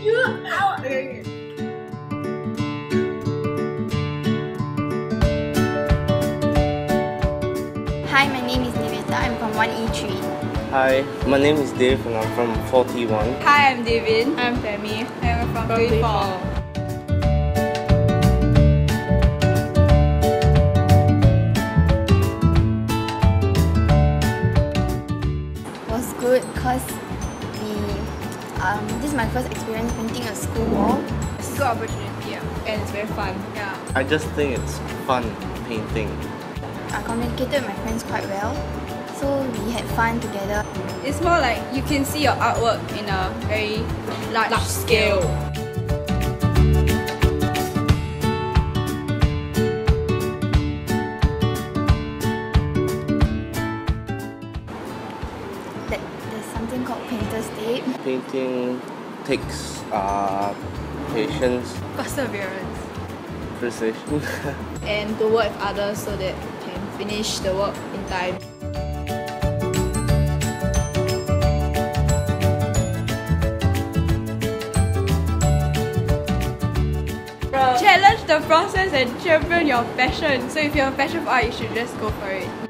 You out. Okay, okay. Hi, my name is Nivita. I'm from E 1E3. Hi, my name is Dave and I'm from 41. Hi, I'm David. I'm Femi. I'm from 34. was good because we um, this is my first experience painting a school wall. It's a good opportunity, yeah. and it's very fun. Yeah. I just think it's fun painting. I communicated with my friends quite well, so we had fun together. It's more like you can see your artwork in a very large, scale. That there's something called painter's tape. Painting takes uh, patience, Perseverance. precision. And to work with others so that you can finish the work in time. Challenge the process and champion your passion. So if you have a passion for art, you should just go for it.